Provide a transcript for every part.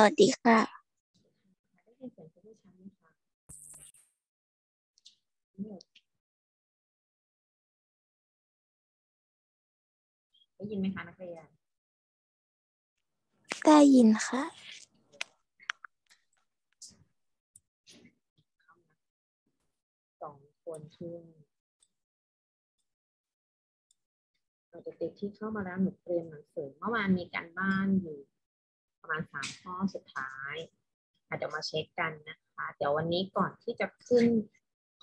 สวัสดีค่ะได้ยินเสียงคุณผู้ชัดไหมคะได้ยินไหมคะนักเรียน ได้ยินค่ะ สองคนที่เราจะติดที่เข้ามาแล้วหนูเตรียมหนังสือเมื่อวานมีการบ้านอยู่ ประมาณสามข้อสุดท้ายอาจจะมาเช็คกันนะคะ เดี๋ยววันนี้ก่อนที่จะขึ้น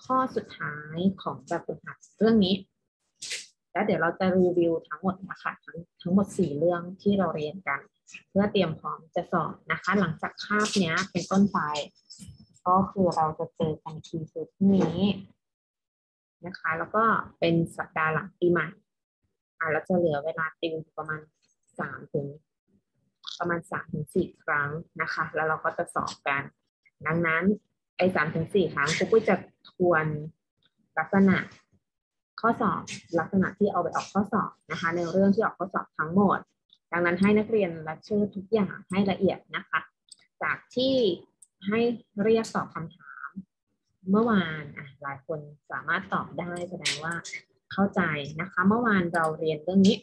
ข้อสุดท้ายของแบบฝึกหัดเรื่องนี้ แล้วเดี๋ยวเราจะรีวิวทั้งหมดนะคะทั้งทั้งหมดสี่เรื่องที่เราเรียนกัน เพื่อเตรียมพร้อมจะสอบนะคะ หลังจากคาบเนี้ยเป็นต้นไปก็คือเราจะเจอกันทีคือพรุ่งนี้นะคะ แล้วก็เป็นสัปดาห์หลังปีใหม่อ่าเราจะเหลือเวลาติวประมาณสาม ประมาณสามถึงสี่ครั้งนะคะ แล้วเราก็จะสอบกัน ดังนั้นไอ้สามถึงสี่ครั้งครูก็จะทวนลักษณะข้อสอบลักษณะที่เอาไปออกข้อสอบนะคะ ในเรื่องที่ออกข้อสอบทั้งหมด ดังนั้นให้นักเรียนรับชื่อทุกอย่างให้ละเอียดนะคะ จากที่ให้เรียกตอบคำถาม เมื่อวานอะหลายคนสามารถตอบได้แสดงว่าเข้าใจนะคะ เมื่อวานเราเรียนเรื่องนี้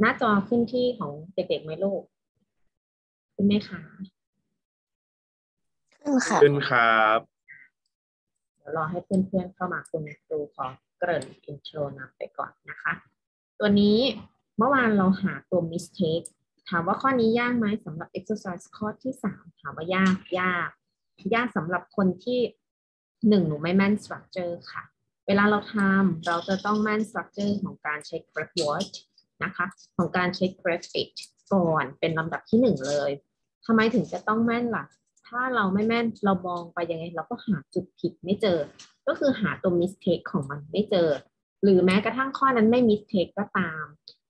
หน้าจอขึ้นที่ของเด็กๆไหมลูก ขึ้นไหมคะขึ้นค่ะขึ้นครับเดี๋ยวรอให้เพื่อนๆเข้ามาคุณครูขอเกริ่นอินโทรนำไปก่อนนะคะ ตัวนี้เมื่อวานเราหาตัว mistake ถามว่าข้อนี้ยากไหมสำหรับ exercise ข้อที่สามถามว่ายากยาก ยากสำหรับคนที่หนึ่งหนูไม่แม่น structure ค่ะ เวลาเราทำเราจะต้องแม่น structure ของการใช้ correct word นะคะ ของการใช้ correct it ก่อนเป็นลำดับที่หนึ่งเลยทำไมถึงจะต้องแม่นล่ะ ถ้าเราไม่แม่นเรามองไปยังไง เราก็หาจุดผิดไม่เจอ ก็คือหาตัว mistake ของมันไม่เจอ หรือแม้กระทั่งข้อนั้นไม่ mistake ก็ตาม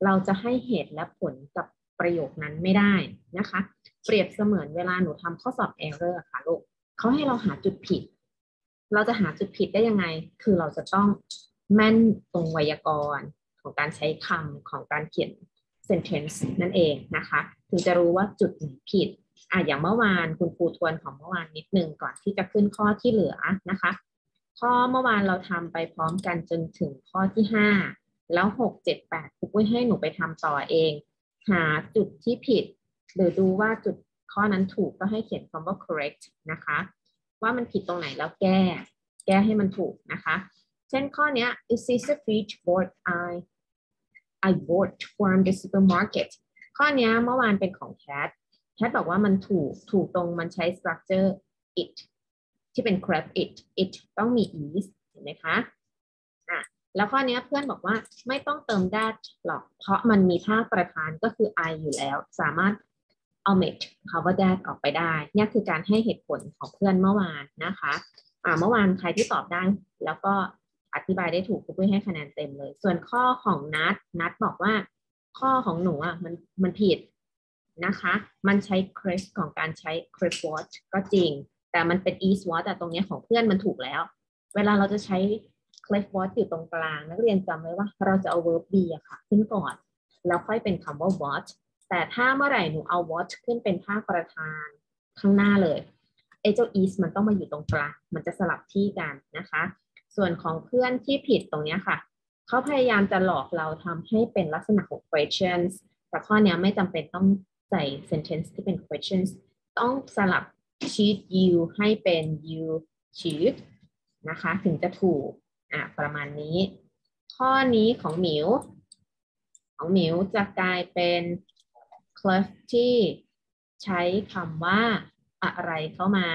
เราจะให้เหตุและผลกับประโยคนั้นไม่ได้นะคะ เปรียบเสมือนเวลาหนูทำข้อสอบ error ค่ะลูกเขาให้เราหาจุดผิด เราจะหาจุดผิดได้ยังไง คือเราจะต้องแม่นตรงไวยากรณ์ของการใช้คำของการเขียน sentence นั่นเองนะคะถึงจะรู้ว่าจุดไหนผิดอะอย่างเมื่อวานคุณครูทวนของเมื่อวานนิดนึงก่อนที่จะขึ้นข้อที่เหลือนะคะ ข้อเมื่อวานเราทำไปพร้อมกันจนถึงข้อที่ห้าแล้วหกเจ็ดแปดครูปุ้ยให้หนูไปทำต่อเอง หาจุดที่ผิด หรือดูว่าจุดข้อนั้นถูกก็ให้เขียนคำว่า correct นะคะ ว่ามันผิดตรงไหนแล้วแก้ แก้ให้มันถูกนะคะ เช่นข้อนี้ is this a fish board I I bought from the supermarket ข้อนี้เมื่อวานเป็นของแคทแคทบอกว่ามันถูกถูกตรงมันใช้ structure it ที่เป็น crab it it ต้องมี is เห็นไหมคะอะแล้วข้อนี้เพื่อนบอกว่าไม่ต้องเติม that หรอก เพราะมันมีท่าประธานก็คือ I อยู่แล้ว สามารถ omit คำว่า that ออกไปได้นี่คือการให้เหตุผลของเพื่อนเมื่อวานนะคะอ่าเมื่อวานใครที่ตอบได้แล้วก็ อธิบายได้ถูกครูปุ้ยให้คะแนนเต็มเลย ส่วนข้อของนัดนัดบอกว่าข้อของหนูอะมันมันผิดนะคะ มันใช้ crest ของการใช้ crest watch ก็จริง แต่มันเป็น east watch แต่ตรงเนี้ยของเพื่อนมันถูกแล้ว เวลาเราจะใช้ crest watch อยู่ตรงกลาง นักเรียนจำไว้ว่าเราจะเอา verb be อะค่ะ ขึ้นก่อน แล้วค่อยเป็นคำว่า watch แต่ถ้าเมื่อไหร่หนูเอา watch ขึ้นเป็นภาคประธานข้างหน้าเลยไอ้เจ้า east มันต้องมาอยู่ตรงกลาง มันจะสลับที่กันนะคะ ส่วนของเพื่อนที่ผิดตรงนี้ค่ะ เขาพยายามจะหลอกเราทำให้เป็นลักษณะของ questions แต่ข้อนี้ไม่จำเป็นต้องใส่ sentence ที่เป็น questions ต้องสลับ cheat you ให้เป็น you cheat นะคะ ถึงจะถูกอะประมาณนี้ ข้อนี้ของหมิว ของหมิวจะกลายเป็น clef ที่ใช้คำว่าอะไรเข้ามา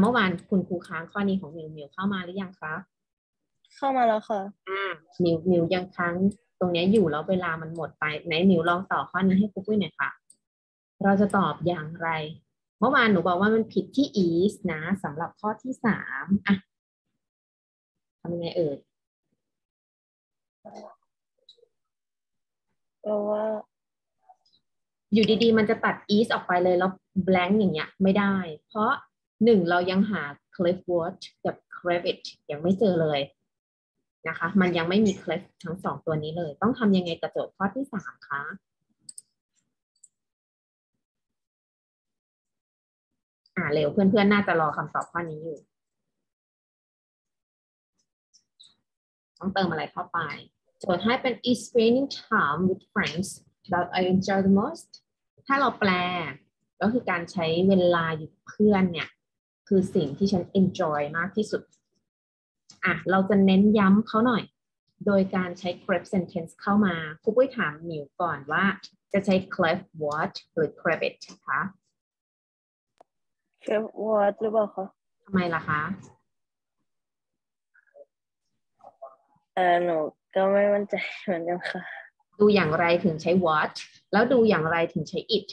เมื่อวานคุณครูค้างข้อนี้ของหมิวหมิวเข้ามาหรือยังคะเข้ามาแล้วค่ะอ่ามิวมิวยังค้างตรงเนี้ยอยู่แล้วเวลามันหมดไปไหนมิวลองต่อข้อนี้ให้ครูปุ้ยหน่อยค่ะ เราจะตอบอย่างไร เมื่อวานหนูบอกว่ามันผิดที่ is นะสำหรับข้อที่สามอะทำยังไงเอ่ยเพราะว่า อยู่ดีๆ มันจะตัด is ออกไปเลยแล้ว blank อย่างเงี้ย ไม่ได้ เพราะ หนึ่งเรายังหา cliff word กับ cravat ยังไม่เจอเลยนะคะ มันยังไม่มี cliff ทั้งสองตัวนี้เลย ต้องทำยังไงกับโจทย์ข้อที่สามคะอ่าเร็วเพื่อนๆ น่าจะรอคำตอบข้อนี้อยู่ ต้องเติมอะไรเข้าไป โจทย์ให้เป็น is spending time with friends that I enjoy the most ถ้าเราแปล ก็คือการใช้เวลาอยู่เพื่อนเนี่ย คือสิ่งที่ฉัน enjoy มากที่สุด อะ เราจะเน้นย้ำเขาหน่อย โดยการใช้ clef sentence เข้ามาครูปุ้ยถามหมิวก่อนว่า จะใช้ clef what หรือ clef it คะเชฟวอร์ดหรือเปล่าคะทำไมล่ะคะเออหนูก็ไม่มั่นใจเหมือนกันค่ะ ดูอย่างไรถึงใช้ what แล้วดูอย่างไรถึงใช้ it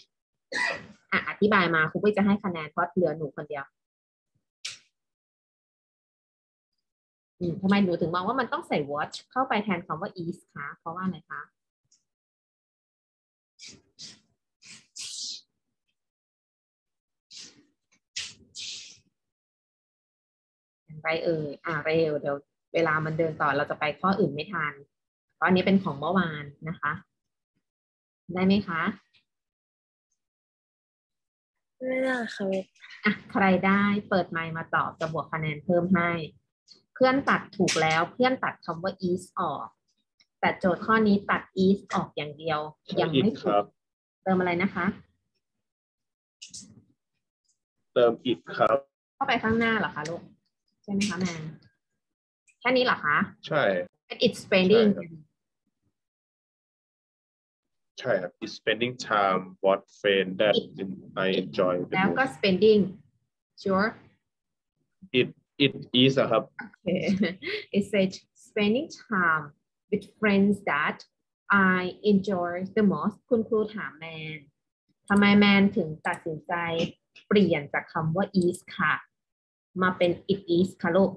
อะอธิบายมาครูปุ้ยจะให้คะแนนเพราะเหลือหนูคนเดียว อืม ทำไมหนูถึงมองว่ามันต้องใส่ what เข้าไปแทนคำว่า is คะ เพราะว่าอะไรคะอย่างไรเอ่ยอ่าเร็วเดี๋ยวเวลามันเดินต่อเราจะไปข้ออื่นไม่ทัน เพราะอันนี้เป็นของเมื่อวานนะคะ ได้ไหมคะ ไม่ได้ค่ะอะใครได้เปิดไมค์มาตอบจะบวกคะแนนเพิ่มให้ เพื่อนตัดถูกแล้วเพื่อนตัดคำว่า is ออก แต่โจทย์ข้อนี้ตัด is ออกอย่างเดียว ยังไม่คถูรับกเติมอะไรนะคะ เติมอิดครับ เข้าไปข้างหน้าเหรอคะลูก ใช่ไหมคะแมนแค่นี้เหรอคะ ใช่ it's spending ใช่ครับใช่ครับ is spending time what friend that I enjoy the แล้วก็ most spending sure it it is อะครับ Okay. It said spending time with friends that I enjoy the most คุณครูถามแมนทำไมแมนถึงตัดสินใจเปลี่ยนจากคำว่า is ค่ะ มาเป็น it is ค่ะลูก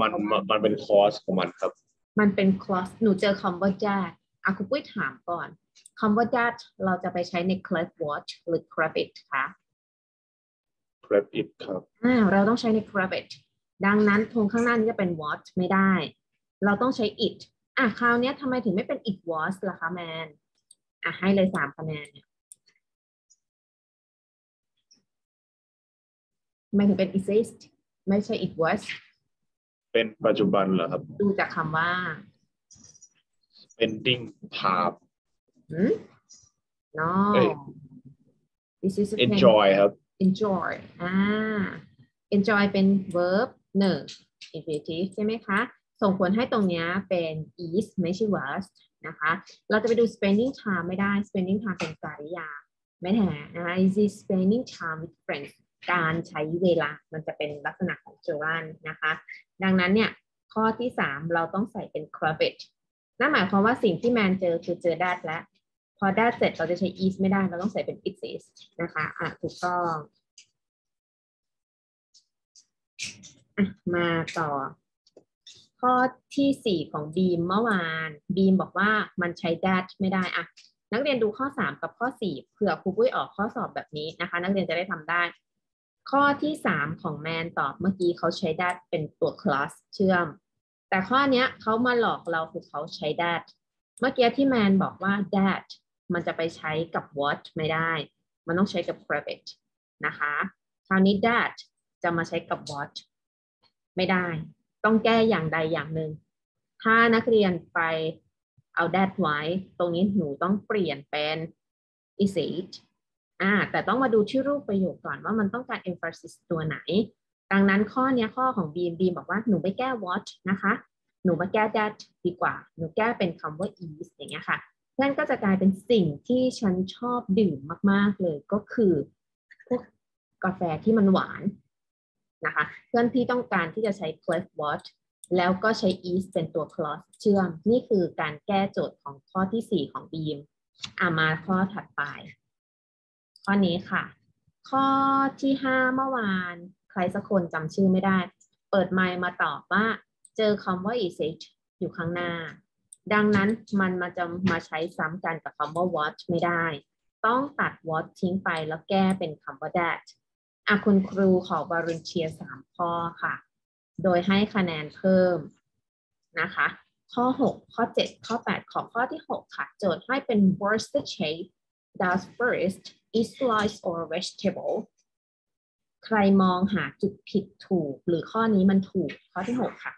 มันมันมันเป็นคอร์สของมันครับ มันเป็น clause หนูเจอคำว่า that อะคุณปุ้ยถามก่อนคำว่า that เราจะไปใช้ใน club watch หรือ club it คะ prep it ครับอ่าเราต้องใช้ใน club it ดังนั้นทงข้างหน้านี้จะเป็น what ไม่ได้ เราต้องใช้ it อะคราวเนี้ยทำไมถึงไม่เป็น it was ล่ะคะแมนอะให้เลยสามคะแนนเนี่ยทำไมถึงเป็น exist ไม่ใช่ it was เป็นปัจจุบันเหรอครับ ดูจากคำว่า spending time หืม no เอ้ย this is a enjoy ครับ enjoy อ่า enjoy เป็น verb หนึ่ง infinitive ใช่ไหมคะ ส่งผลให้ตรงเนี้ยเป็น is ไม่ใช่ was นะคะ เราจะไปดู spending time ไม่ได้ spending time เป็นกริยา ไม่แท้นะคะ is spending time with friends การใช้เวลา มันจะเป็นลักษณะของ gerund นะคะ ดังนั้นเนี่ย ข้อที่ 3 เราต้องใส่เป็น credit นั่นหมายความว่าสิ่งที่แมนเจอคือเจอ that แล้ว พอ that เสร็จเราจะใช้ is ไม่ได้ เราต้องใส่เป็น exist นะคะ อะ ถูกต้องอะมาต่อ ข้อที่สี่ของบีมเมื่อวานบีมบอกว่ามันใช้ that ไม่ได้อะนักเรียนดูข้อสามกับข้อสี่เผื่อครูปุ้ยออกข้อสอบแบบนี้นะคะ นักเรียนจะได้ทำได้ ข้อที่สามของแมนตอบเมื่อกี้เขาใช้ that เป็นตัว class เชื่อม แต่ข้อนี้เขามาหลอกเราคือเขาใช้ that เมื่อกี้ที่แมนบอกว่า that มันจะไปใช้กับ what ไม่ได้ มันต้องใช้กับ credit นะคะ คราวนี้ that จะมาใช้กับ what ไม่ได้ ต้องแก้อย่างใดอย่างหนึ่ง ถ้านักเรียนไปเอา that ไว้ ตรงนี้หนูต้องเปลี่ยนเป็น is it อ่า แต่ต้องมาดูที่รูปประโยคก่อนว่ามันต้องการ emphasis ตัวไหน ดังนั้นข้อนี้ข้อของ บีมบีมบอกว่าหนูไม่แก้ what นะคะ หนูมาแก้ that ดีกว่า หนูแก้เป็นคำว่า is อย่างเงี้ยค่ะ นั่นก็จะกลายเป็นสิ่งที่ฉันชอบดื่มมาก ๆ เลยก็คือพวกกาแฟที่มันหวานนะคะเพื่อนที่ต้องการที่จะใช้ clef w a t แล้วก็ใช้ is เป็นตัว clause เชื่อม นี่คือการแก้โจทย์ของข้อที่ 4 ของบีมอามาข้อถัดไป ข้อนี้ค่ะ ข้อที่ 5 เมื่อวาน ใครสักคนจำชื่อไม่ได้ เปิดไมค์มาตอบว่า เจอคำว่า is it อยู่ข้างหน้า ดังนั้นมันมาจะมาใช้ซ้ำกันกับคำว่า what ไม่ได้ ต้องตัด what ทิ้งไปแล้วแก้เป็นคำว่า that อะคุณครูขอบารุนเชียร์สามข้อค่ะ โดยให้คะแนนเพิ่มนะคะ ข้อ 6 ข้อ 7 ข้อ 8 ของข้อที่ 6 ค่ะ โจทย์ให้เป็น Worcester shape does first is slice or vegetable ใครมองหาจุดผิดถูก หรือข้อนี้มันถูกข้อที่หกค่ะ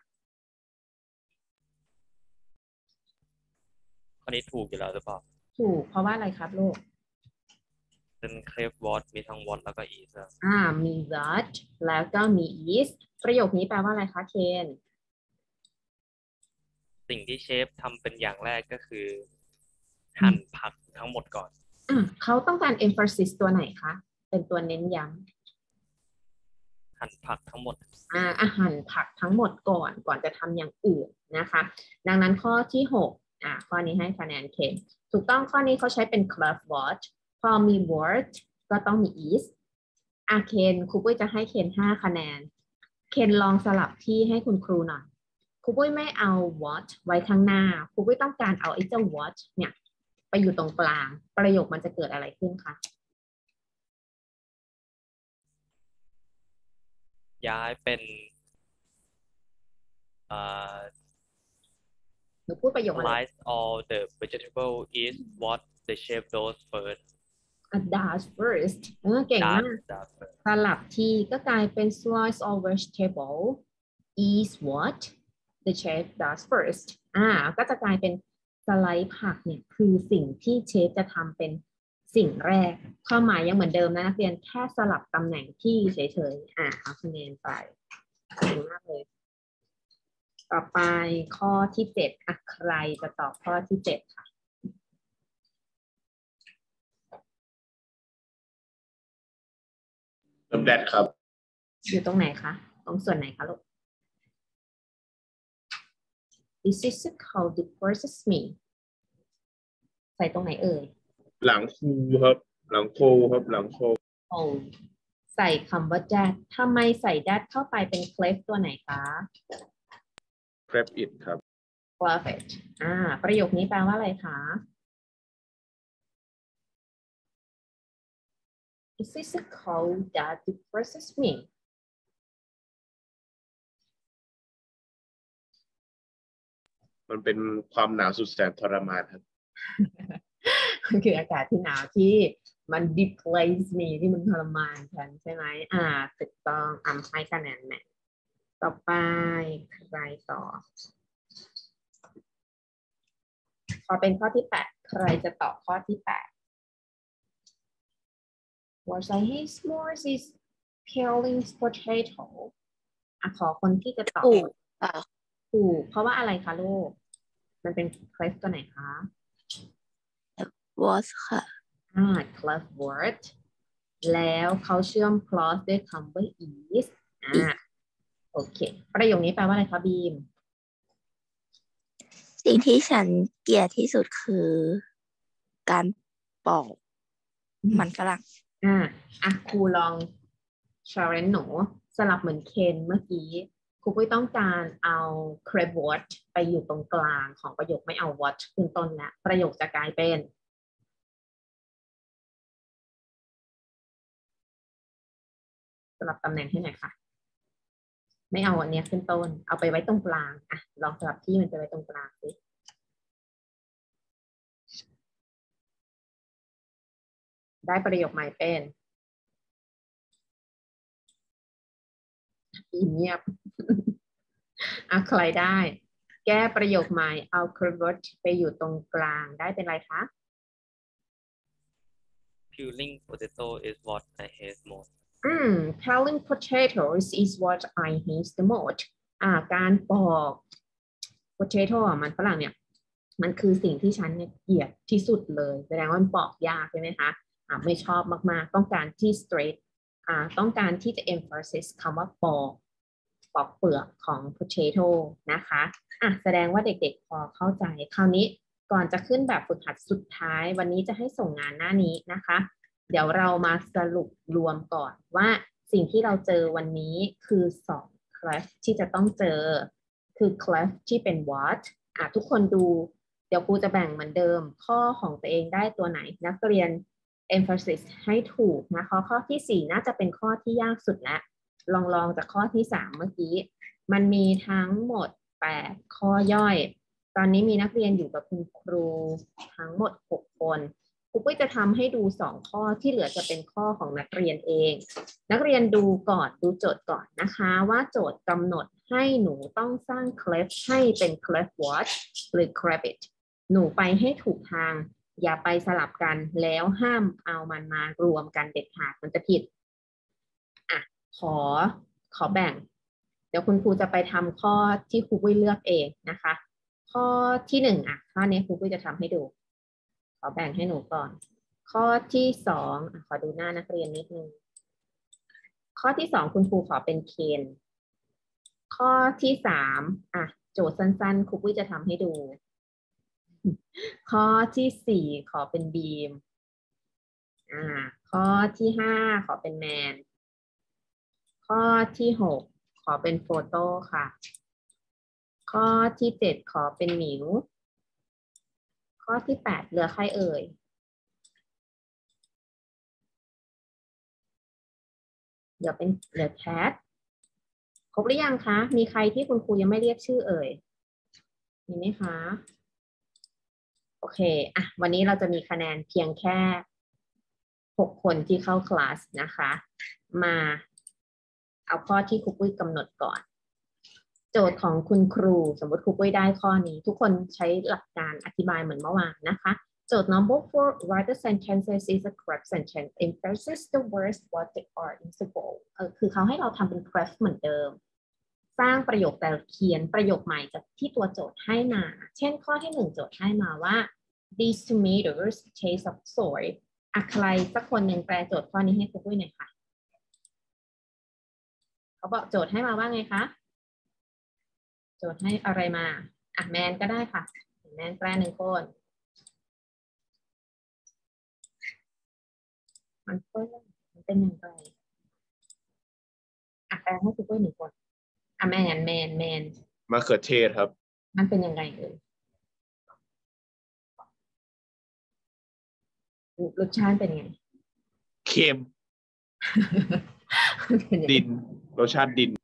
ข้อนี้ถูกอยู่แล้วหรือเปล่าถูกเพราะว่าอะไรครับลูกเป็นเครปวอตมีทั้งวอตแล้วก็อีสอ่ามี that แล้วก็มี is ประโยคนี้แปลว่าอะไรคะเคนสิ่งที่เชฟทำเป็นอย่างแรกก็คือ หั่นผักทั้งหมดก่อนอะเขาต้องการ emphasis ตัวไหนคะ เป็นตัวเน้นย้หั่นผักทั้งหมดำอ่าอาหารผักทั้งหมดก่อนก่อนจะทำอย่างอื่นนะคะ ดังนั้นข้อที่หก อ่าข้อนี้ให้คะแนนเคนถูกต้องข้อนี้เขาใช้เป็น club word พอมี word ก็ต้องมี is อะเคนครูปุ้ยจะให้เคนห้าคะแนน เคนลองสลับที่ให้คุณครูหน่อยครูปุ้ยไม่เอา what ไว้ข้างหน้าครูปุ้ยต้องการเอาไอ้เจ้า what เนี่ย ไปอยู่ตรงกลาง ประโยคมันจะเกิดอะไรขึ้นคะย้ายเป็นอ่อ หนูพูดประโยคอะไร slice all the vegetable is what the chef does first a does first เออเก่งมาก does does first สลับที่ก็กลายเป็น slice or vegetable is what the chef does first อ่า ก็จะกลายเป็นสไลด์ผักเนี่ยคือสิ่งที่เชฟจะทำเป็นสิ่งแรก ความหมายยังเหมือนเดิมนะนักเรียนแค่สลับตำแหน่งที่เฉยๆ อ่าเอาคะแนนไปเก่งมากเลย ต่อไปข้อที่เจ็ดอะใครจะตอบข้อที่เจ็ดค่ะ เริ่มแดดครับ อยู่ตรงไหนคะ ตรงส่วนไหนคะลูก This is how the process me ใส่ตรงไหนเอ่ย หลังคูครับ หลังโคครับ หลังโค oh ใส่คำว่า that ทำไมใส่ that เข้าไปเป็น clef ตัวไหนคะ prep it ครับ perfect อ่า ประโยคนี้แปลว่าอะไรคะ Is this a code that the process me มันเป็นความหนาวสุดแสนทรมานครับ มันคืออากาศที่หนาวที่มัน displace me ที่มันทรมานฉันใช่ไหม อ่าถูกต้องอำให้คะแนนแม่ ต่อไปใครต่อ พอเป็นข้อที่แปดใครจะตอบข้อที่แปด What I hate most is peeling potato อะขอคนที่จะตอบถูกค่ะถูกเพราะว่าอะไรคะลูก มันเป็นเคลฟตัวไหนคะ was ค่ะ อ่า clef word แล้วเขาเชื่อม clause ด้วยคำว่า is อ่า โอเค ประโยคนี้แปลว่าอะไรคะบีม สิ่งที่ฉันเกลียดที่สุดคือ การปอกมันฝรั่งอ่าอะครูลองชาเรนหนูสลับเหมือนเคนเมื่อกี้ครูปุ้ยต้องการเอา c r e b word ไปอยู่ตรงกลางของประโยคไม่เอา what ขึ้นต้นแล้วประโยคจะกลายเป็น สลับตำแหน่งให้หน่อยค่ะ ไม่เอาอันนี้ขึ้นต้น เอาไปไว้ตรงกลางอะลองสลับที่มันจะไว้ตรงกลางสิได้ประโยคใหม่เป็นอีเงียบอะใครได้ แก้ประโยคใหม่เอา c r e v e r t ไปอยู่ตรงกลางได้เป็นไรคะ peeling potato is what I hate most อืม peeling potatoes is what I hate the most อ่าการปอก potato มันฝรั่งเนี่ย มันคือสิ่งที่ฉันเนี่ยเกลียดที่สุดเลย แสดงว่ามันปอกยากใช่ไหมคะอ่าไม่ชอบมากๆ ต้องการที่ straight อ่าต้องการที่จะ emphasis คำว่าปอก ปอกเปลือกของ potato นะคะอะแสดงว่าเด็กๆพอเข้าใจ คราวนี้ก่อนจะขึ้นแบบฝึกหัดสุดท้าย วันนี้จะให้ส่งงานหน้านี้นะคะ เดี๋ยวเรามาสรุปรวมก่อนว่าสิ่งที่เราเจอวันนี้คือสอง class ที่จะต้องเจอ คือ class ที่เป็น what อะทุกคนดู เดี๋ยวครูจะแบ่งเหมือนเดิม ข้อของตัวเองได้ตัวไหน นักเรียน emphasis ให้ถูกนะคะข้อที่ 4 น่าจะเป็นข้อที่ยากสุดล้วลองลองจากข้อที่ 3 เมื่อกี้ มันมีทั้งหมด 8 ข้อย่อย ตอนนี้มีนักเรียนอยู่กับคุณครูทั้งหมด 6 คน ครูปุ้ยจะทำให้ดูสองข้อที่เหลือจะเป็นข้อของนักเรียนเอง นักเรียนดูก่อนดูโจทย์ก่อนนะคะ ว่าโจทย์กำหนดให้หนูต้องสร้าง clef ให้เป็น clef watch หรือ crabbit หนูไปให้ถูกทาง อย่าไปสลับกันแล้วห้ามเอามันมารวมกันเด็ดขาดมันจะผิดอะขอขอแบ่ง เดี๋ยวคุณครูจะไปทำข้อที่ครูปุ้ยเลือกเองนะคะ ข้อที่หนึ่งอะข้อนี้ครูปุ้ยจะทำให้ดู อแบ่งให้หนูก่อน ข้อที่สองขอดูหน้านักเรียนนิดนึง ข้อที่สองคุณครูขอเป็นเคน ข้อที่สามอะ โจทย์สั้นๆครูปุ้ยจะทำให้ดู ข้อที่สี่ขอเป็นบีม อ่า ข้อที่ห้าขอเป็นแมน ข้อที่หกขอเป็นโฟโต้ค่ะ ข้อที่เจ็ดขอเป็นหมิว ข้อที่แปดเหลือใครเอ่ยเดี๋ยวเป็นเหลือแคทครบหรือยังคะ มีใครที่คุณครูยังไม่เรียกชื่อเอ่ย มีไหมคะ โอเค อะ วันนี้เราจะมีคะแนนเพียงแค่หกคนที่เข้าคลาสนะคะ มาเอาข้อที่ครูปุ้ยกำหนดก่อน โจทย์ของคุณครู สมมติครูปุ้ยได้ข้อนี้ ทุกคนใช้หลักการอธิบายเหมือนเมื่อวานนะคะโจทย์ number four write the sentences is a correct sentence emphasize the words what they are in the bold เออคือเขาให้เราทำเป็น correct เหมือนเดิม สร้างประโยคแต่เขียนประโยคใหม่จากที่ตัวโจทย์ให้มา เช่นข้อที่หนึ่งโจทย์ให้มาว่า these tomatoes taste of soy อะใครสักคนหนึ่งแปลโจทย์ข้อนี้ให้ครูปุ้ยหน่อยค่ะ เขาบอกโจทย์ให้มาว่าไงคะ โจทย์ให้อะไรมาอะแมนก็ได้ค่ะ แมนแปลหนึ่งคนมันเปื้อนมันเป็นอย่างไรอะแปลให้ครูปุ้ยหนึ่งคนอะแมนแมนแมนมะเขือเทศครับ มันเป็นยังไงเอ่ยรสชาติเป็นยังไง เค็ม เป็นยังไง ดินรสชาติดินเนอะรส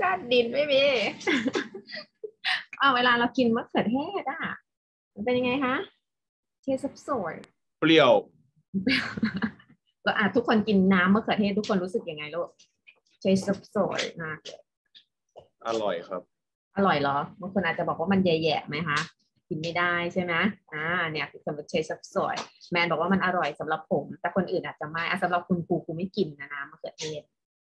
ชาติดินไม่มีเอาเวลาเรากินมะเขือเทศอะมันเป็นยังไงคะเทสับสวยเปรี้ยวก็อะทุกคนกินน้ำมะเขือเทศทุกคนรู้สึกยังไงลูกเทสับสวยมากอร่อยครับ อร่อยเหรอบางคนอาจจะบอกว่ามันแย่ๆไหมคะกินไม่ได้ใช่ไหมอ่า เนี่ยคือสำหรับเทสับสวย แมนบอกว่ามันอร่อยสำหรับผม แต่คนอื่นอาจจะไม่อะสำหรับคุณครูครูไม่กินนะน้ำมะเขือเทศ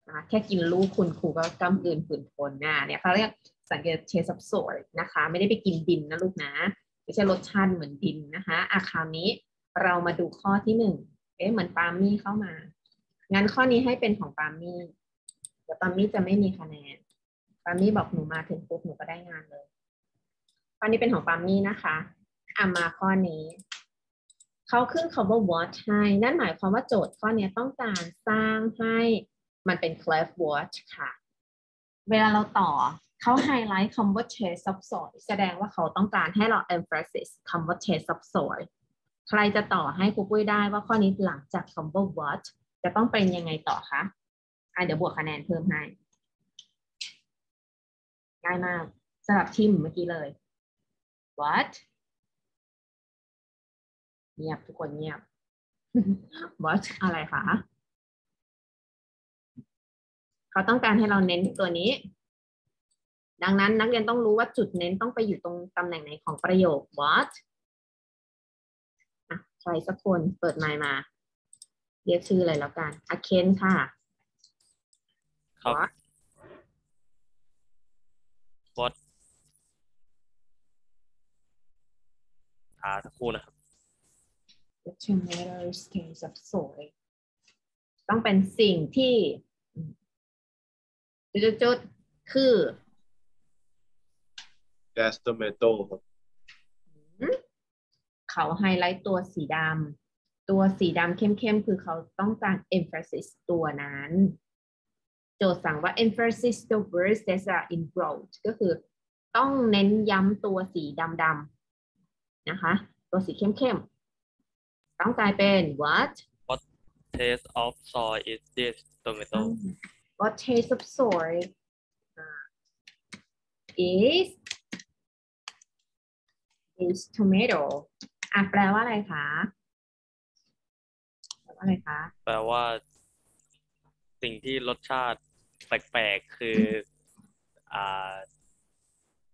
นะคะแค่กินลูกคุณครูก็กำกืนฝืนทนนะเนี่ยเขาเรียกสังเกตเทสับสวยนะคะ ไม่ได้ไปกินดินนะลูกนะ ไม่ใช่รสชาติเหมือนดินนะคะอะคราวนี้เรามาดูข้อที่หนึ่งเอ๊ะเหมือนปาล์มมี่เข้ามา งั้นข้อนี้ให้เป็นของปาล์มมี่เดี๋ยวปาล์มมี่จะไม่มีคะแนนปามี่บอกหนูมาถึงปุ๊บหนูก็ได้งานเลยข้อนี้เป็นของปามี่นะคะอะมาข้อนี้เขาขึ้นคำว่า what ให้นั่นหมายความว่าโจทย์ข้อนี้ต้องการสร้างให้ มันเป็น clef watch ค่ะ เวลาเราต่อเขาไฮไลท์คำว่า taste of soy แสดงว่าเขาต้องการให้เรา emphasis คำว่า taste of soy ใครจะต่อให้ครูปุ้ยได้ว่าข้อนี้หลังจากคำว่า what จะต้องเป็นยังไงต่อคะอะเดี๋ยวบวกคะแนนเพิ่มให้ง่ายมากสำหรับทีมเมื่อกี้เลย what เงียบทุกคนเงียบ what อะไรคะ เขาต้องการให้เราเน้นตัวนี้ ดังนั้นนักเรียนต้องรู้ว่าจุดเน้นต้องไปอยู่ตรงตำแหน่งไหนของประโยค what อะใครสักคนเปิดไมค์มา เรียกชื่อเลยแล้วกันอาเคนค่ะ ครับ What? what อ่าสักครู่นะครับ The tomatoes taste of soy ต้องเป็นสิ่งที่ จุดๆๆคือ gas tomato ครับเขาไฮไลท์ตัวสีดำตัวสีดำเข้มๆ คือเขาต้องการ emphasis ตัวนั้น โจทย์สั่งว่า emphasis the words that are in bold ก็คือต้องเน้นย้ำตัวสีดำๆนะคะ ตัวสีเข้มๆ ต้องกลายเป็น what taste of soy is this tomato what taste of soy uh, is is tomato อะแปลว่าอะไรคะว่าอะไรคะแปลว่า สิ่งที่รสชาติแปลกๆคืออ่า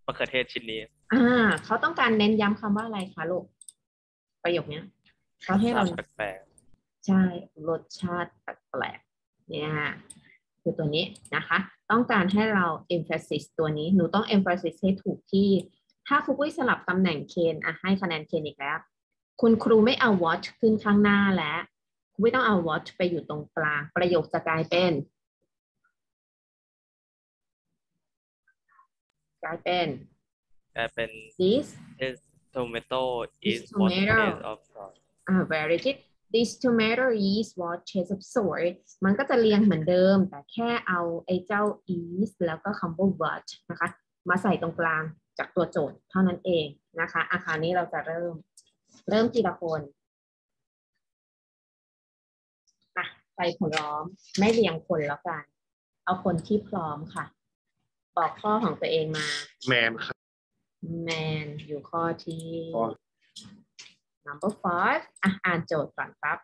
มะเขือเทศชิ้นนี้ อ่า เขาต้องการเน้นย้ำคำว่าอะไรคะลูก ประโยคเนี้ยเขาให้เราชาติแปลกใช่ รสชาติแปลกๆเนี่ย คือตัวนี้นะคะ ต้องการให้เรา emphasis ตัวนี้ หนูต้อง emphasis ให้ถูกที่ ถ้าครูปุ้ยสลับตำแหน่งเคนอะให้คะแนนเคนอีกแล้ว คุณครูไม่เอา watch ขึ้นข้างหน้าแล้ว ครูปุ้ยต้องเอา watch ไปอยู่ตรงกลาง ประโยคจะกลายเป็น กลายเป็นๆกลายเป็น this this tomato is This what tomato taste of salt อ่า very good this tomato is what taste of sour มันก็จะเรียงเหมือนเดิม แต่แค่เอาไอ้เจ้า is แล้วก็คำว่า what นะคะ มาใส่ตรงกลางจากตัวโจทย์เท่านั้นเองนะคะ อาคราวนี้เราจะเริ่ม เริ่มทีละคนอะใส่ผลล้อม ไม่เรียงคนแล้วกัน เอาคนที่พร้อมค่ะ บอกข้อของตัวเองมา แมนครับ แมนอยู่ข้อที่ข้อ number five อะอ่านโจทย์ก่อนครับ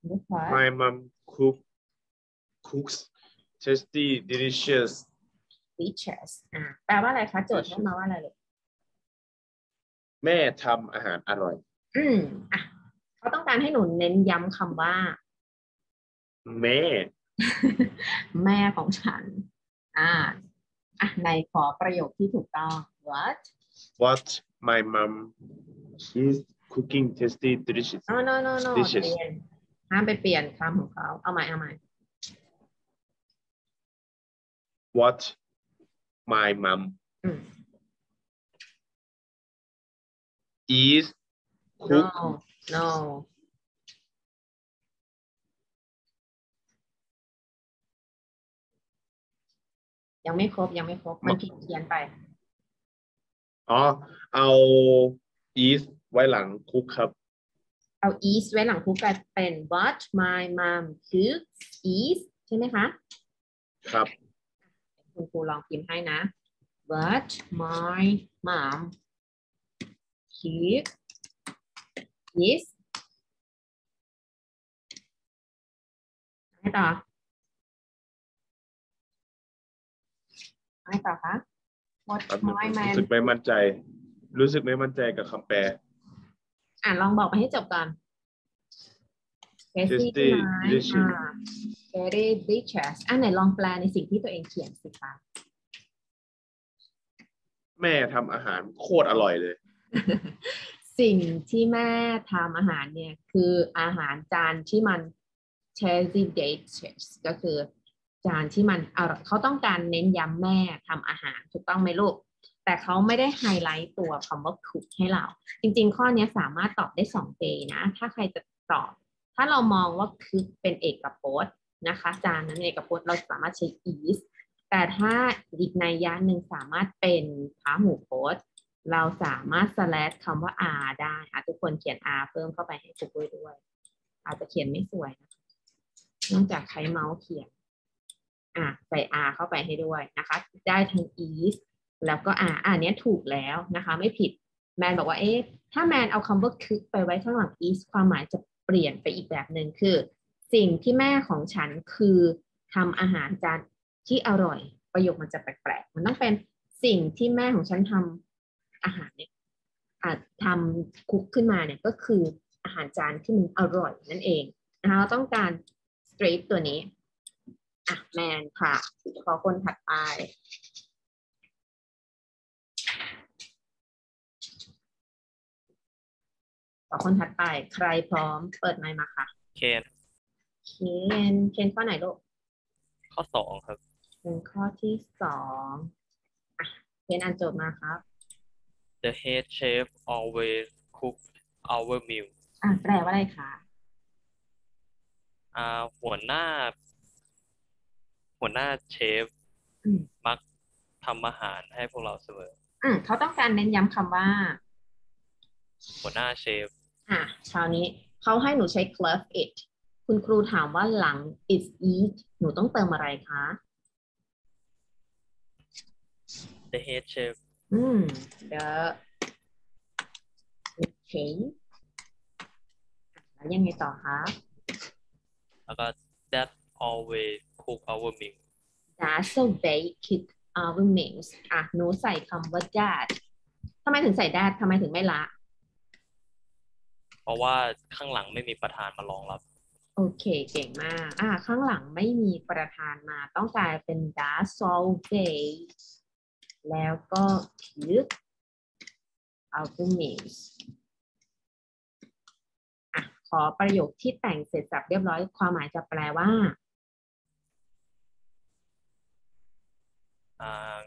number five My mom cook cooks tasty delicious dishes อะแปลว่าอะไรคะโจทย์ให้มาว่าอะไรเลยแม่ทำอาหารอร่อย อืมอะเขาต้องการให้หนูเน้นย้ำคำว่า แม่ แม่ของฉัน อ่าอะในขอประโยคที่ถูกต้อง what What my mom is cooking tasty delicious no no no no Dishes เปลี่ยนห้ามไปเปลี่ยนคำของเขาเอาใหม่เอาใหม่ What my mom อืม is cook no no ยังไม่ครบยังไม่ครบมันผิดเพี้ยนไป อ๋อเอา is ไว้หลังคุกครับ เอา is ไว้หลังคุกกลายเป็น what my mom cooks is ใช่ไหมคะ ครับ คุณครูลองพิมพ์ให้นะ what my mom cooks is ให้ต่อให้ต่อคะ what แป๊บนึง my รู้ man สึกไม่มั่นใจ รู้สึกไม่มั่นใจกับคำแปล อ่านลองบอกไปให้จบก่อน Tasty Tasty ใช่ไหม delicious อ่า very delicious อะไหนลองแปลในสิ่งที่ตัวเองเขียนสิคะแม่ทำอาหารโคตรอร่อยเลย สิ่งที่แม่ทำอาหารเนี่ย คืออาหารจานที่มัน tasty delicious ก็คือจานที่มันอร่อยเขาต้องการเน้นย้ำแม่ทำอาหารถูกต้องไหมลูก แต่เขาไม่ได้ไฮไลท์ตัวคำว่า cook ให้เรา จริง ๆ ข้อนี้สามารถตอบได้สองเ a y นะ ถ้าใครจะตอบ ถ้าเรามองว่า cook เป็นเอกพจน์นะคะ จานนั้นเอกพจน์เราสามารถใช้ is แต่ถ้าอีกในยยะหนึ่งสามารถเป็นพาหูโพจน์เราสามารถ slash คำว่า r ได้ค่ะทุกคนเขียน r เพิ่มเข้าไปให้ครูปุ้ยด้วย อาจจะเขียนไม่สวยนะนองจากใช้เมาส์เขียน อะใส่ r เข้าไปให้ด้วยนะคะ ได้ทั้ง is แล้วก็ r อันเนี้ยถูกแล้วนะคะ ไม่ผิดแมนบอกว่าเอ๊ะถ้าแมนเอาคำว่า cook ไปไว้ข้างหลัง is ความหมายจะเปลี่ยนไปอีกแบบหนึ่งคือ สิ่งที่แม่ของฉันคือทำอาหารจานที่อร่อย ประโยคมันจะแปลกๆ มันต้องเป็นสิ่งที่แม่ของฉันทำอาหารเนี่ยทำคุกขึ้นมาเนี่ยก็คืออาหารจานที่มันอร่อยนั่นเองนะคะเราต้องการ straight ตัวนี้อะแมนค่ะ ขอคนถัดไป ขอคนถัดไปใครพร้อมเปิดไมค์มาค่ะเคนเคนเคนข้อไหนลูกข้อสองครับ เป็นข้อที่สองอะเคนอ่านโจทย์มาครับ The head chef always cook our meal อะแปลว่าอะไรคะอ่าหัวหน้า หัวหน้าเชฟอืมมักทำอาหารให้พวกเราเสมอ อืมเขาต้องการเน้นย้ำคำว่า หัวหน้าเชฟอะคราวนี้เขาให้หนูใช้ clove it คุณครูถามว่าหลัง is eat หนูต้องเติมอะไรคะ The head chef อืม the okay อะแล้วยังไงต่อคะแล้วก็ that always cook our meal that so they cook our meals อะ หนูใส่คำว่า that ทำไมถึงใส่ that ทำไมถึงไม่ละ เพราะว่าข้างหลังไม่มีประธานมารองรับ โอเคเก่งมาก อ่า ข้างหลังไม่มีประธานมาต้องกลายเป็น that so they แล้วก็ cook our meals อะขอประโยคที่แต่งเสร็จสับเรียบร้อยความหมายจะแปลว่าอ่า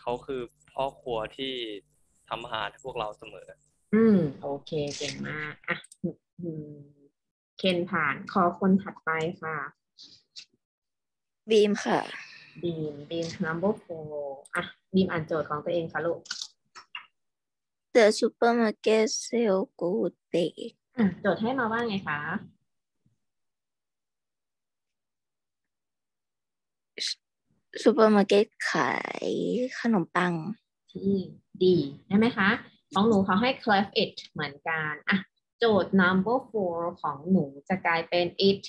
เขาคือพ่อครัวที่ทำอาหารให้พวกเราเสมอ อืม โอเคเก่งมากอะอืมเคนผ่านขอคนถัดไปค่ะบีมค่ะบีมบีม number four อะบีมอ่านโจทย์ของตัวเองค่ะลูก The supermarket sell good bake อะโจทย์ให้มาว่าไงคะ ซูเปอร์มาร์เก็ตขายขนมปังที่ดีใช่ไหมคะ ของหนูเขาให้ cleft it เหมือนกันอะโจทย์ number four ของหนูจะกลายเป็น it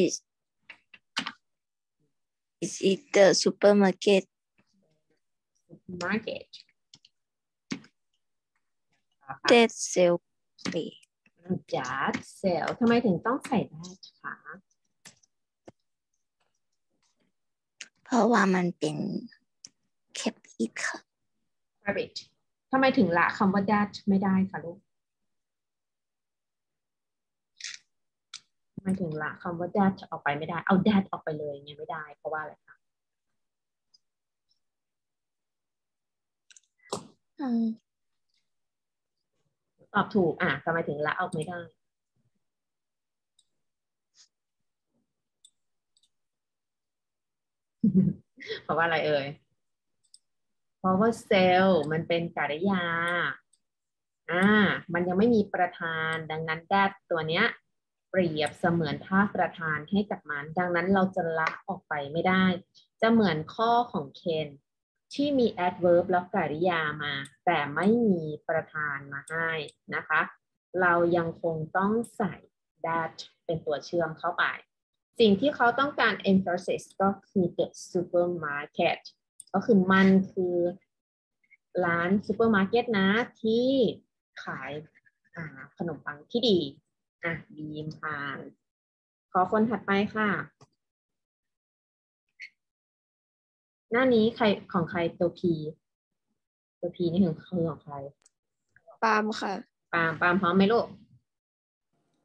is is it the supermarket market that sell bake that sell ทำไมถึงต้องใส่ that คะเพราะว่ามันเป็น แคปอิทค่ะ rabbit ทำไมถึงละคำว่า that ไม่ได้คะลูกทำไมถึงละคำว่า that ออกไปไม่ได้ เอา that ออกไปเลยเนี่ยไม่ได้ เพราะว่าอะไรคะอืมตอบถูก อะทำไมถึงละออกไม่ได้เพราะว่าอะไรเอ่ย เพราะว่าเซลล์มันเป็นกริยา อ่า มันยังไม่มีประธาน ดังนั้น that ตัวเนี้ย เปรียบเสมือนภาประธานให้กับมัน ดังนั้นเราจะละออกไปไม่ได้ จะเหมือนข้อของเคนที่มี adverb แล้วกริยามา แต่ไม่มีประธานมาให้นะคะ เรายังคงต้องใส่ that เป็นตัวเชื่อมเข้าไป สิ่งที่เขาต้องการ emphasis ก็คือ the supermarket ก็คือมันคือร้านซูเปอร์มาร์เก็ตนะที่ขายอ่าขนมปังที่ดี อะบีมผ่าน ขอคนถัดไปค่ะ หน้านี้ใครของใครตัว P ตัว P นี่คือคือของใคร ปาล์มค่ะ ปาล์มปาล์มพร้อมไหมลูก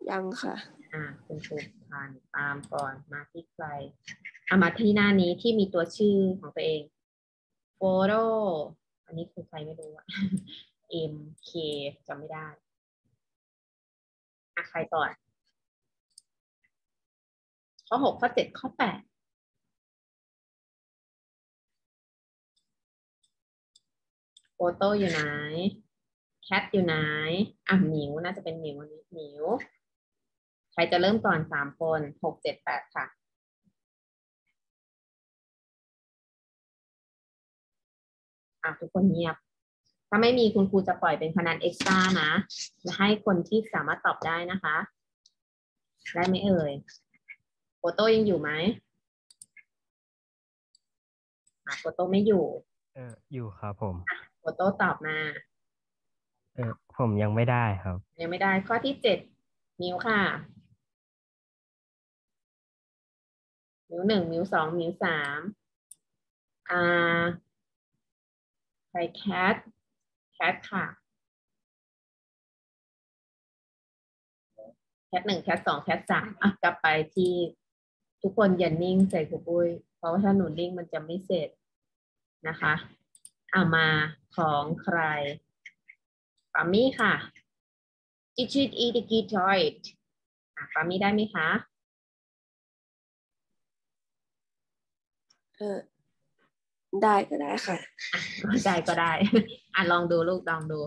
ยังค่ะ อ่าคุณครูผ่านตามก่อนมาที่ใครอะมาที่หน้านี้ที่มีตัวชื่อของตัวเอง โฟโต้อันนี้คือใครไม่รู้อะ M K จำไม่ได้อะใครก่อนข้อหกข้อเจ็ดข้อแปดโฟโต้อยู่ไหน แคทอยู่ไหน อะหมิวน่าจะเป็นหมิวอันนี้หมิว ใครจะเริ่มก่อนสามคนหกเจ็ดแปดค่ะ อะทุกคนเงียบ ถ้าไม่มีคุณครูจะปล่อยเป็นคะแนนเอ็กซ์ตร้านะและให้คนที่สามารถตอบได้นะคะ ได้ไหมเอ่ยโฟโต้ยังอยู่ไหมอะโฟโต้ไม่อยู่ เอออยู่ครับผมโฟโต้ตอบมา เออผมยังไม่ได้ครับ ยังไม่ได้ข้อที่เจ็ดนิ้วค่ะ นิ้วหนึ่งนิ้วสองนิ้วสามอ่า ใครแคทแคทค่ะแคทหนึ่งแคทสองแคทสามอะกลับไปที่ทุกคนอย่านิ่งใส่ครูปุ้ย เพราะว่าถ้าหนูนิ่งมันจะไม่เสร็จนะคะอ่ามาของใครปามี่ค่ะ It should eat a guitar อะปามี่ได้ไหมคะ เออ ได้ก็ได้ค่ะ ได้ก็ได้ อะลองดูลูกลองดู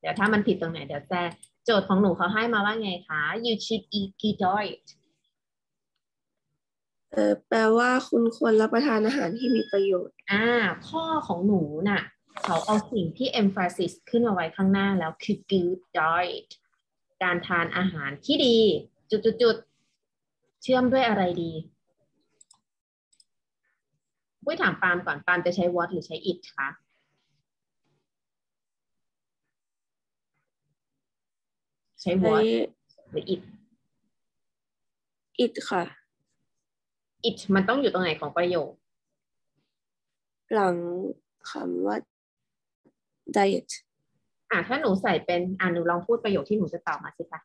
เดี๋ยวถ้ามันผิดตรงไหนเดี๋ยวแทรกโจทย์ของหนูเขาให้มาว่าไงคะ you should eat guitar เออแปลว่าคุณควรรับประทานอาหารที่มีประโยชน์ อ่า ข้อของหนูน่ะ เขาเอาสิ่งที่ emphasis ขึ้นมาไว้ข้างหน้าแล้วคือ good diet การทานอาหารที่ดี จุดๆๆเชื่อมด้วยอะไรดี ปุ้ยถามปาล์มก่อนปาล์มจะใช้ what หรือใช้ it คะใช้ใช้ what หรือ it it ค่ะ it มันต้องอยู่ตรงไหนของประโยค หลังคำว่า diet อะถ้าหนูใส่เป็นอะหนูลองพูดประโยคที่หนูจะตอบมาสิคะ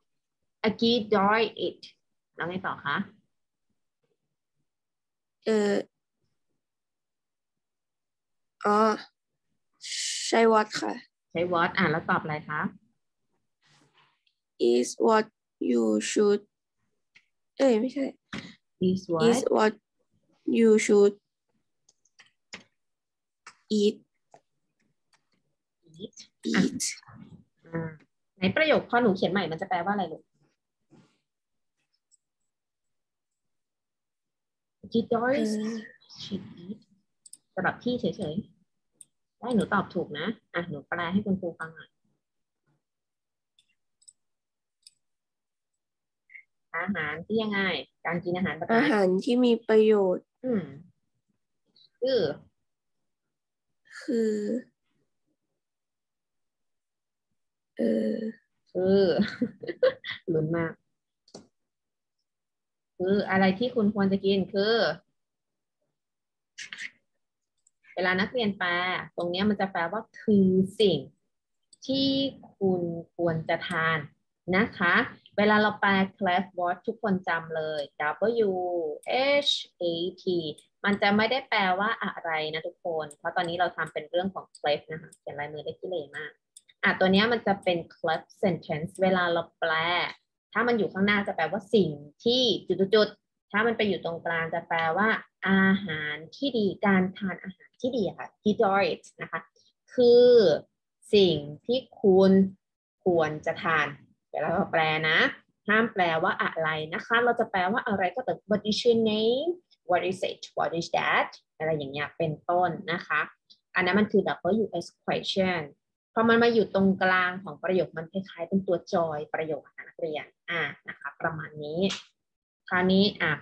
a g i d o y it แล้วไงต่อคะ เออ อ๋อใช้ what ค่ะ ใช้ what อะแล้วตอบอะไรคะ is what you should เอ้ยไม่ใช่ is what is what you should eat eat eat อ่าในประโยคพอหนูเขียนใหม่มันจะแปลว่าอะไรลูก a g i d o y เออ should eat สำหรับที่เฉยๆ ได้หนูตอบถูกนะ อะ หนูแปลให้คุณครูฟังหน่อยอาหารที่ยังไง การกินอาหารแบบไหนอาหารที่มีประโยชน์ อืมคือคือ เออคือลุ้นมาก คืออะไรที่คุณควรจะกินคือ เวลานักเรียนแปลตรงนี้มันจะแปลว่าคือสิ่งที่คุณควรจะทานนะคะ เวลาเราแปล class word ทุกคนจำเลย W H A T มันจะไม่ได้แปลว่าอะไรนะทุกคน เพราะตอนนี้เราทำเป็นเรื่องของ class นะคะเขียนลายมือได้ขี้เหร่มากอะตัวนี้มันจะเป็น class sentence เวลาเราแปล ถ้ามันอยู่ข้างหน้าจะแปลว่าสิ่งที่จุดๆ ถ้ามันไปอยู่ตรงกลางจะแปลว่า อาหารที่ดีการทานอาหารที่ดีค่ะ ที่ diet นะคะ คือสิ่งที่คุณควรจะทานเวลาเราแปลนะ ห้ามแปลว่าอะไรนะคะ เราจะแปลว่าอะไรก็แต่ what is your name what is it what is that อะไรอย่างเงี้ยเป็นต้นนะคะ อันนั้นมันคือ WS question พอมันมาอยู่ตรงกลางของประโยคมันคล้ายๆเป็นตัวจอยประโยคนักเรียนอ่านะคะประมาณนี้ คราวนี้อะ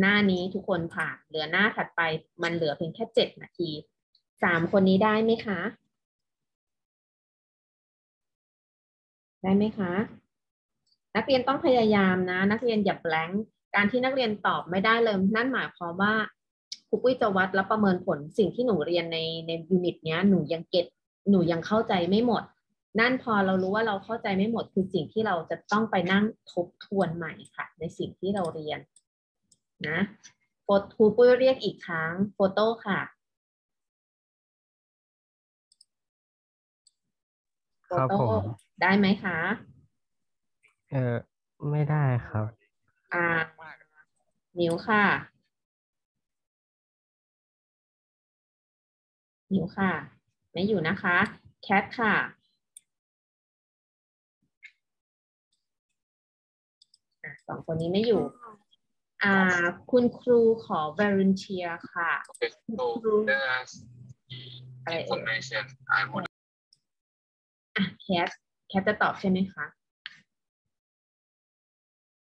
หน้านี้ทุกคนผ่านเหลือหน้าถัดไปมันเหลือเพียงแค่เจ็ดนาทีสามคนนี้ได้ไหมคะ ได้ไหมคะ นักเรียนต้องพยายามนะ นักเรียนอย่าแบงการที่นักเรียนตอบไม่ได้เลยนั่นหมายความว่าครูปุ้ยจะวัดและประเมินผลสิ่งที่หนูเรียนในในยูนิตเนี้ยหนูยังเก็ตหนูยังเข้าใจไม่หมด นั่นพอเรารู้ว่าเราเข้าใจไม่หมดคือสิ่งที่เราจะต้องไปนั่งทบทวนใหม่ค่ะ ในสิ่งที่เราเรียนนะโฟครูปุ้ยเรียกอีกครั้งโฟโต้ค่ะโฟครับโต้ผมได้ไหมคะเออไม่ได้ครับ อ่านิ้วค่ะนิ้วค่ะ ไม่อยู่นะคะ แคทค่ะ สองคนนี้ไม่อยู่ อ่า คุณครูขอ volunteer ค่ะ Okay, so there's the I- information I would อะแคทแคทจะตอบใช่ไหมคะ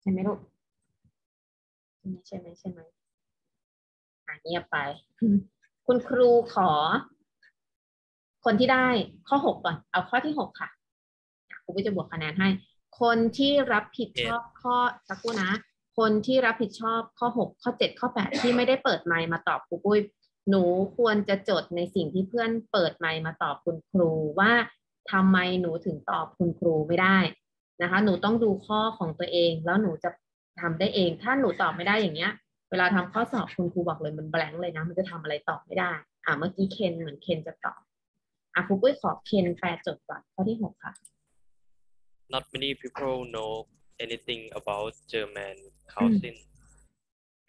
ใช่ไหมลูกใช่ไหมใช่ไหมใช่ไหมอะเงียบไป คุณครูขอ คนที่ได้ข้อหกก่อน เอาข้อที่หกค่ะอะครูก็จะบวกคะแนนให้ คนที่รับผิดชอบข้อสักครู่นะ คนที่รับผิดชอบข้อหกข้อเจ็ดข้อแปดที่ไม่ได้เปิดไมค์มาตอบครูปุ้ยหนูควรจะจดในสิ่งที่เพื่อนเปิดไมค์มาตอบคุณครูว่าทำไมหนูถึงตอบคุณครูไม่ได้นะคะ หนูต้องดูข้อของตัวเอง แล้วหนูจะทำได้เอง ถ้าหนูตอบไม่ได้อย่างเงี้ย เวลาทำข้อสอบคุณครูบอกเลยมันแบงค์เลยนะ มันจะทำอะไรตอบไม่ได้ อ่าเมื่อกี้เคนเหมือนเคนจะตอบ อะครูปุ้ยขอเคนแปลจดก่อนข้อที่หกค่ะ not many people know anything about German cuisine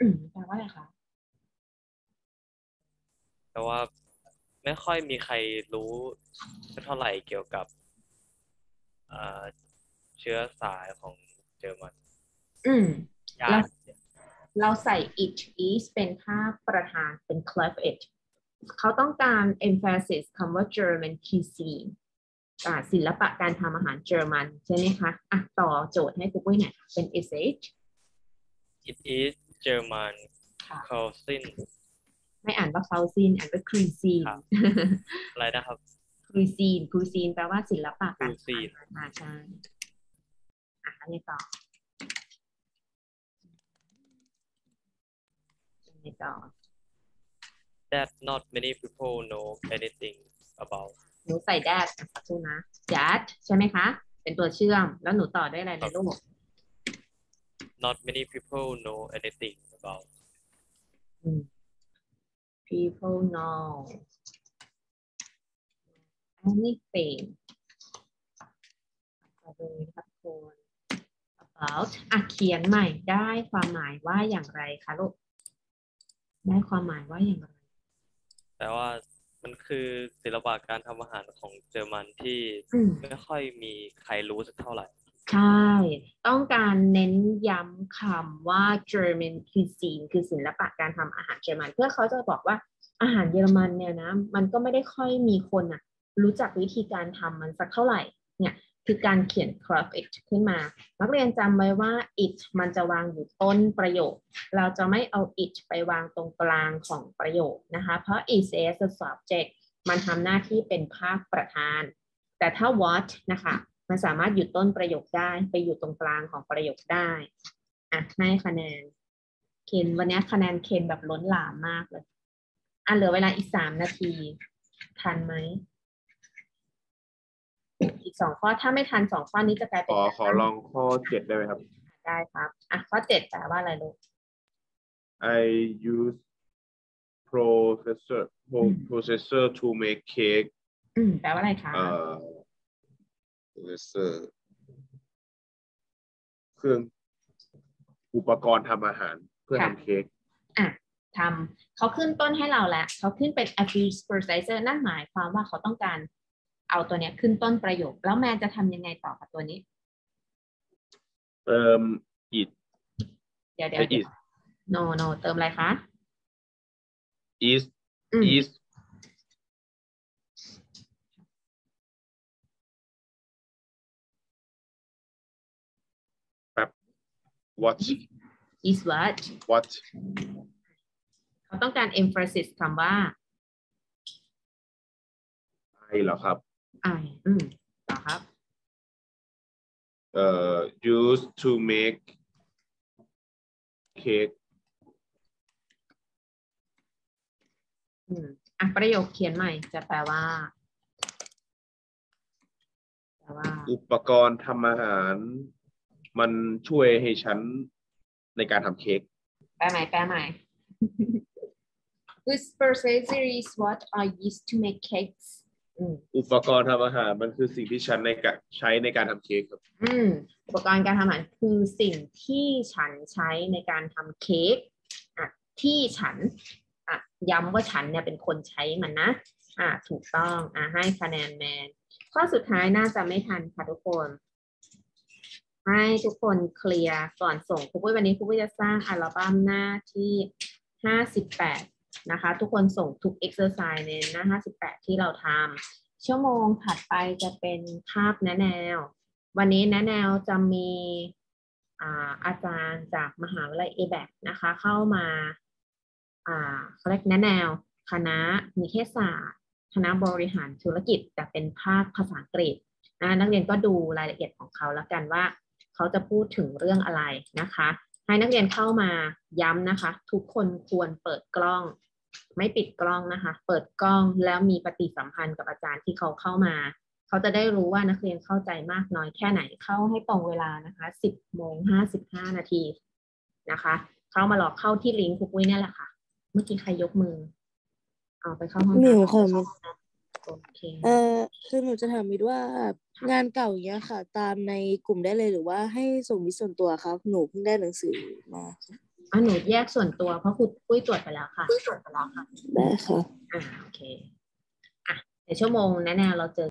อืมแปลว่าอะไรคะแต่ว่าไม่ค่อยมีใครรู้เท่าไหร่เกี่ยวกับเอ่อเชื้อสายของเยอรมัน อืมยาแล้วกเราใส่ it is เป็นภาพประธานเป็น clef it เขาต้องการ emphasis คำว่า German cuisine อ่า ศิลปะการทำอาหารเยอรมันใช่ไหมคะอะต่อโจทย์ให้ครูปุ้ยหน่อยค่ะเป็น sh it is German ค่ะ cuisine ไม่อ่านว่า cuisine อ่านว่า cuisine ครับอะไรนะครับ cuisine cuisine แปลว่าศิลปะการทำ cuisine อาหารใช่อะอันนี้ต่ออันนี้ต่อ that not many people know anything about หนูใส่ that สักครู่นะ that ใช่ไหมคะ เป็นตัวเชื่อม แล้วหนูต่อด้วยอะไรนะลูก not many people know anything about อืม people know anything ต่อเลยครับทุกคน about อะเขียนใหม่ได้ความหมายว่าอย่างไรคะลูก ได้ความหมายว่าอย่างไร แต่ว่า มันคือศิลปะการทำอาหารของเยอรมันที่อืม ไม่ค่อยมีใครรู้สักเท่าไหร่ ใช่ ต้องการเน้นย้ำคำว่า German cuisine คือศิลปะการทำอาหารเยอรมัน เพื่อเขาจะบอกว่าอาหารเยอรมันเนี่ยนะ มันก็ไม่ได้ค่อยมีคนอะรู้จักวิธีการทำมันสักเท่าไหร่ เนี่ย คือการเขียน craft it ขึ้นมา นักเรียนจำไว้ว่า it มันจะวางอยู่ต้นประโยค เราจะไม่เอา it ไปวางตรงกลางของประโยคนะคะ เพราะ is as a subject มันทำหน้าที่เป็นภาคประธาน แต่ถ้า what นะคะ มันสามารถอยู่ต้นประโยคได้ไปอยู่ตรงกลางของประโยคได้ อะ ให้คะแนน เคนวันนี้คะแนนเคนแบบล้นหลามมากเลย อะเหลือเวลาอีกสามนาที ทันไหม สองข้อถ้าไม่ทันสองข้อนี้จะกลายขเป็นอขอลองข้อเจ็ดได้ไหมครับ ได้ครับอะข้อเจ็ดแปลว่าอะไรลูก I use processor pro- processor to make cake อืมแปลว่าอะไรคะเอ่อ processor เครื่องอุปกรณ์ทำอาหารเพื่อทำเค้กอะทำเขาขึ้นต้นให้เราแล้วเขาขึ้นเป็น a f i s processor นั่นหมายความว่าเขาต้องการ เอาตัวเนี้ยขึ้นต้นประโยค แล้วแมนจะทำยังไงต่อกับตัวนี้ เติม it เดี๋ยวเดี๋ยไอว is no no เติมอะไรคะ is อืม is แป๊บ what is what what เขาต้องการ emphasis คำว่า I เหรอครับ I อืมต่อครับเอ่อ use to make cake อืมอะประโยคเขียนใหม่จะแปลว่าแปลว่า อุปกรณ์ทำอาหาร มันช่วยให้ฉันในการทำเค้กแปลใหม่แปลใหม่ This processor is what I use to make cakes อืมอุปกรณ์ทำอาหารมันคือสิ่งที่ฉันในการใช้ในการทำเค้กครับ อืมอุปกรณ์การทำอาหารคือสิ่งที่ฉันใช้ในการทำเค้กอะที่ฉันอะย้ำว่าฉันเนี่ยเป็นคนใช้มันนะ อะถูกต้องอะให้คะแนนแมน ข้อสุดท้ายน่าจะไม่ทันค่ะทุกคน ให้ทุกคนเคลียร์ก่อนส่งครูปุ้ยวันนี้ครูปุ้ยจะสร้างอัลบั้มหน้าที่ห้าสิบแปด นะคะ ทุกคนส่งทุก exercise ในหน้าห้าสิบแปดที่เราทำชั่วโมงถัดไปจะเป็นคาบแนแนว วันนี้แนแนวจะมีอาอาจารย์จากมหาวิทยาลัยเอแบนะคะ เข้ามาอ่าเขาเรียกแนแนว คณะนิเทศศาสตร์ คณะบริหารธุรกิจ แต่เป็นภาคภาษาอังกฤษนะนักเรียนก็ดูรายละเอียดของเขาแล้วกันว่า เขาจะพูดถึงเรื่องอะไรนะคะ ให้นักเรียนเข้ามาย้ำนะคะ ทุกคนควรเปิดกล้อง ไม่ปิดกล้องนะคะ เปิดกล้องแล้วมีปฏิสัมพันธ์กับอาจารย์ที่เขาเข้ามา เขาจะได้รู้ว่านักเรียนเข้าใจมากน้อยแค่ไหนเข้าให้ตรงเวลานะคะ 10โมง55 นาทีนะคะ เข้ามาหลอกเข้าที่ลิงก์คุกวิเนี่ยแหละค่ะ เมื่อกี้ใครยกมือเอาไปเข้าห้องหนูค่ะน้ำโอเคเออคือหนูจะถามมิดว่างานเก่าอย่างเงี้ยค่ะ ตามในกลุ่มได้เลยหรือว่าให้ส่งมิดส่วนตัวครับ หนูเพิ่งได้หนังสือมาค่ะ อะหนูแยกส่วนตัวเพราะครูปุ้ยตรวจไปแล้วค่ะปุ้ยตรวจไปแล้วค่ะได้ค่ะอ่าโอเคอะเดี๋ยวชั่วโมงแน่ๆเราเจอ